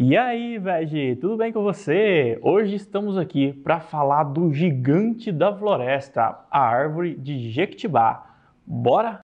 E aí, Veg, tudo bem com você? Hoje estamos aqui para falar do gigante da floresta, a árvore de Jequitibá. Bora?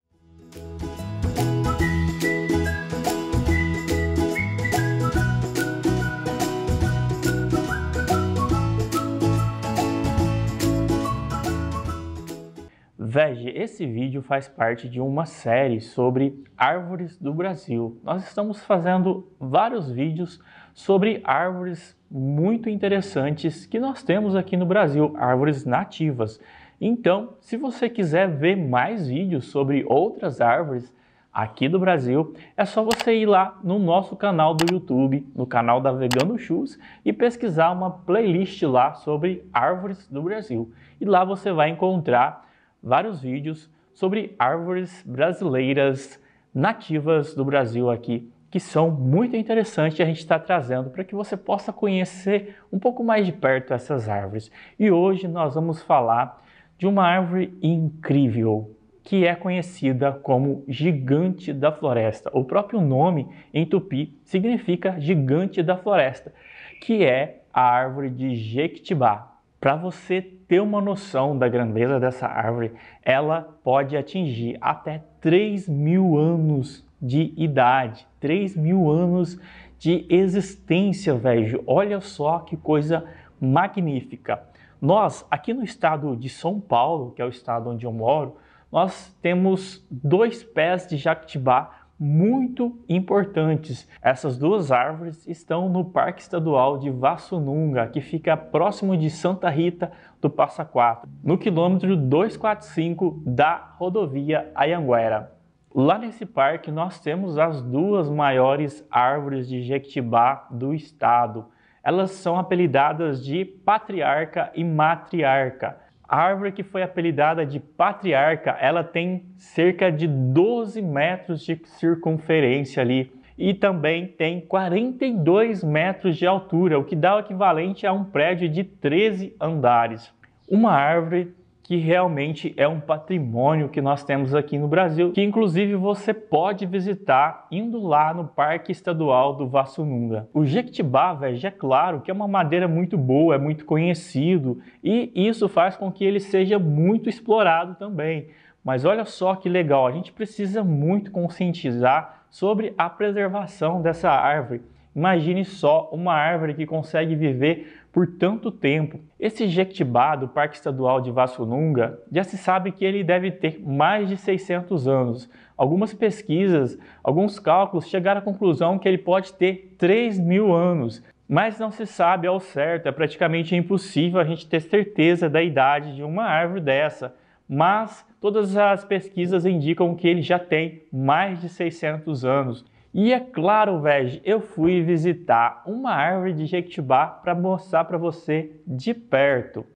Vege, esse vídeo faz parte de uma série sobre árvores do Brasil. Nós estamos fazendo vários vídeos sobre árvores muito interessantes que nós temos aqui no Brasil, árvores nativas. Então, se você quiser ver mais vídeos sobre outras árvores aqui do Brasil, é só você ir lá no nosso canal do YouTube, no canal da Vegano Shoes, e pesquisar uma playlist lá sobre árvores do Brasil. E lá você vai encontrar vários vídeos sobre árvores brasileiras nativas do Brasil aqui, que são muito interessantes a gente está trazendo para que você possa conhecer um pouco mais de perto essas árvores. E hoje nós vamos falar de uma árvore incrível que é conhecida como gigante da floresta. O próprio nome em tupi significa gigante da floresta, que é a árvore de Jequitibá. Para você ter uma noção da grandeza dessa árvore, ela pode atingir até 3 mil anos de idade, 3 mil anos de existência, velho. Olha só que coisa magnífica. Nós, aqui no estado de São Paulo, que é o estado onde eu moro, nós temos dois pés de jactibá muito importantes. Essas duas árvores estão no Parque Estadual de Vassununga, que fica próximo de Santa Rita do Passa Quatro, no quilômetro 245 da rodovia Ayanguera. Lá nesse parque nós temos as duas maiores árvores de jequitibá do estado. Elas são apelidadas de patriarca e matriarca. A árvore que foi apelidada de patriarca, ela tem cerca de 12 metros de circunferência ali e também tem 42 metros de altura, o que dá o equivalente a um prédio de 13 andares. Uma árvore que realmente é um patrimônio que nós temos aqui no Brasil, que inclusive você pode visitar indo lá no Parque Estadual do Vassununga. O Jequitibá, velho, é claro que é uma madeira muito boa, é muito conhecido e isso faz com que ele seja muito explorado também. Mas olha só que legal, a gente precisa muito conscientizar sobre a preservação dessa árvore. Imagine só uma árvore que consegue viver por tanto tempo. Esse jequitibá do Parque Estadual de Vassununga já se sabe que ele deve ter mais de 600 anos. Algumas pesquisas, alguns cálculos chegaram à conclusão que ele pode ter 3 mil anos, mas não se sabe ao certo. É praticamente impossível a gente ter certeza da idade de uma árvore dessa. Mas todas as pesquisas indicam que ele já tem mais de 600 anos. E é claro, velho, eu fui visitar uma árvore de jequitibá para mostrar para você de perto.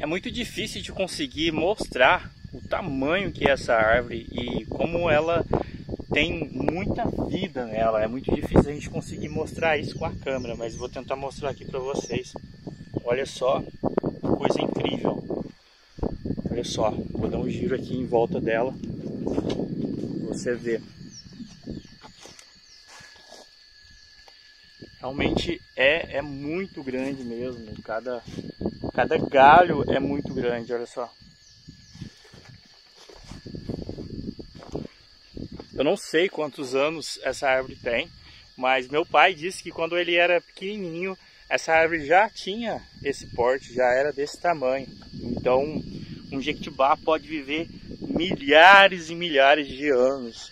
É muito difícil de conseguir mostrar o tamanho que é essa árvore e como ela tem muita vida nela. É muito difícil a gente conseguir mostrar isso com a câmera, mas vou tentar mostrar aqui para vocês. Olha só, coisa incrível. Olha só, vou dar um giro aqui em volta dela. Você vê. Realmente é, é muito grande mesmo. Cada, cada galho é muito grande, olha só. Eu não sei quantos anos essa árvore tem, mas meu pai disse que quando ele era pequenininho, essa árvore já tinha esse porte, já era desse tamanho. Então, um jequitibá pode viver milhares e milhares de anos.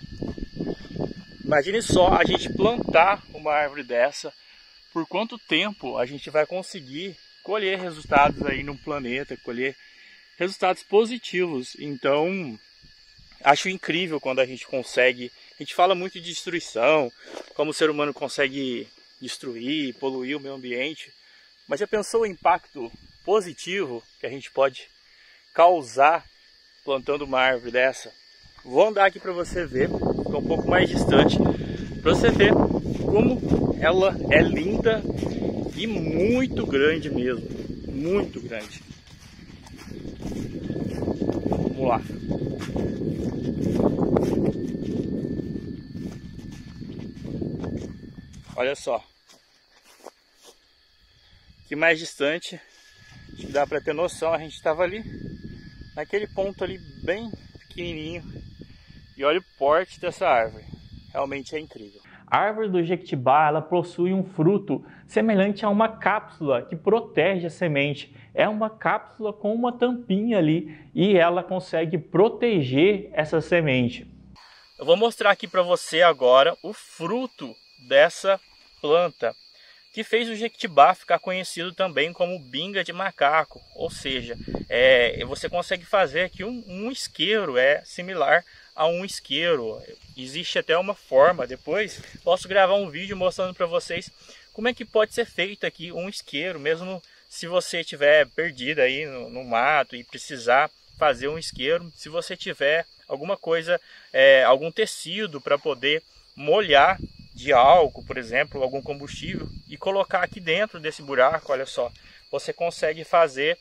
Imagine só a gente plantar uma árvore dessa por quanto tempo a gente vai conseguir colher resultados aí no planeta, colher resultados positivos. Então, acho incrível quando a gente consegue. A gente fala muito de destruição, como o ser humano consegue destruir, poluir o meio ambiente, mas já pensou o impacto positivo que a gente pode causar plantando uma árvore dessa? Vou andar aqui para você ver, ficar um pouco mais distante, para você ver como ela é linda e muito grande mesmo, muito grande. Vamos lá. Olha só, que mais distante, que dá para ter noção, a gente estava ali, naquele ponto ali bem pequenininho. E olha o porte dessa árvore, realmente é incrível. Árvore do jequitibá ela possui um fruto semelhante a uma cápsula que protege a semente. É uma cápsula com uma tampinha ali e ela consegue proteger essa semente. Eu vou mostrar aqui para você agora o fruto dessa planta que fez o jequitibá ficar conhecido também como binga de macaco, ou seja, é, você consegue fazer aqui um, um isqueiro, é similar a um isqueiro. Existe até uma forma, depois posso gravar um vídeo mostrando para vocês como é que pode ser feito aqui um isqueiro, mesmo se você estiver perdido aí no, no, mato e precisar fazer um isqueiro, se você tiver alguma coisa, é, algum tecido para poder molhar de álcool, por exemplo, algum combustível e colocar aqui dentro desse buraco, olha só, você consegue fazer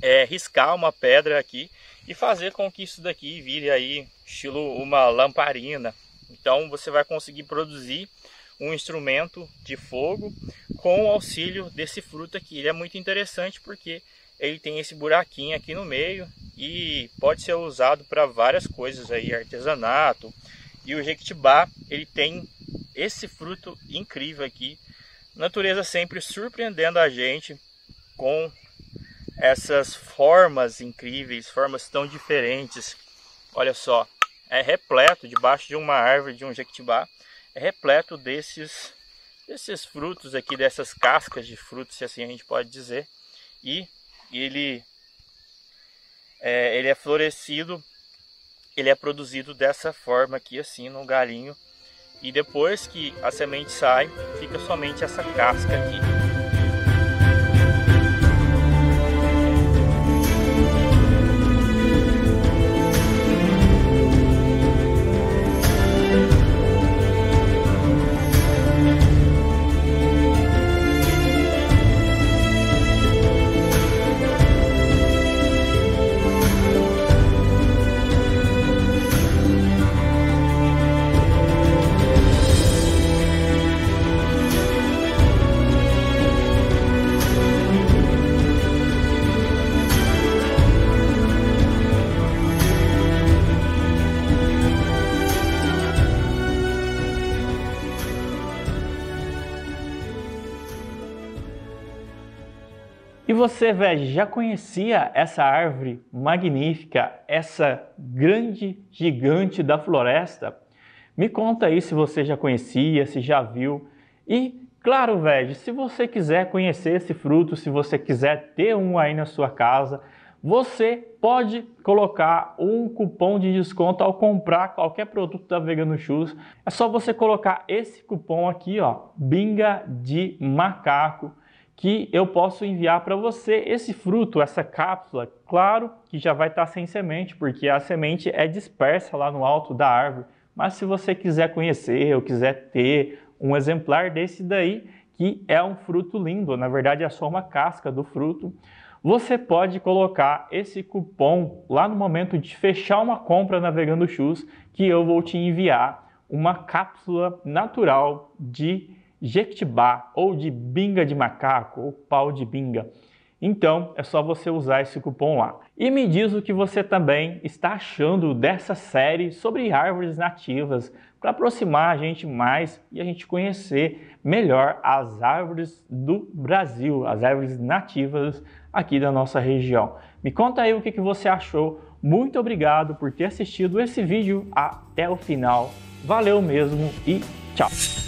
é, riscar uma pedra aqui e fazer com que isso daqui vire aí estilo uma lamparina. Então você vai conseguir produzir um instrumento de fogo com o auxílio desse fruto aqui. Ele é muito interessante porque ele tem esse buraquinho aqui no meio e pode ser usado para várias coisas aí, artesanato. E o jequitibá, ele tem esse fruto incrível aqui. Natureza sempre surpreendendo a gente com essas formas incríveis, formas tão diferentes. Olha só, é repleto debaixo de uma árvore de um jequitibá, é repleto desses desses frutos aqui, dessas cascas de frutos, se assim a gente pode dizer. E ele é, ele é florescido, ele é produzido dessa forma aqui assim no galinho e depois que a semente sai, fica somente essa casca aqui. E você, velho, já conhecia essa árvore magnífica, essa grande gigante da floresta? Me conta aí se você já conhecia, se já viu. E, claro, velho, se você quiser conhecer esse fruto, se você quiser ter um aí na sua casa, você pode colocar um cupom de desconto ao comprar qualquer produto da Vegano Shoes. É só você colocar esse cupom aqui, ó, Binga de Macaco que eu posso enviar para você esse fruto, essa cápsula. Claro que já vai estar tá sem semente, porque a semente é dispersa lá no alto da árvore. Mas se você quiser conhecer ou quiser ter um exemplar desse daí, que é um fruto lindo, na verdade é só uma casca do fruto, você pode colocar esse cupom lá no momento de fechar uma compra navegando Shoes, que eu vou te enviar uma cápsula natural de jequitibá ou de binga de macaco ou pau de binga. Então é só você usar esse cupom lá. E me diz o que você também está achando dessa série sobre árvores nativas para aproximar a gente mais e a gente conhecer melhor as árvores do Brasil, as árvores nativas aqui da nossa região. Me conta aí o que você achou. Muito obrigado por ter assistido esse vídeo até o final. Valeu mesmo e tchau!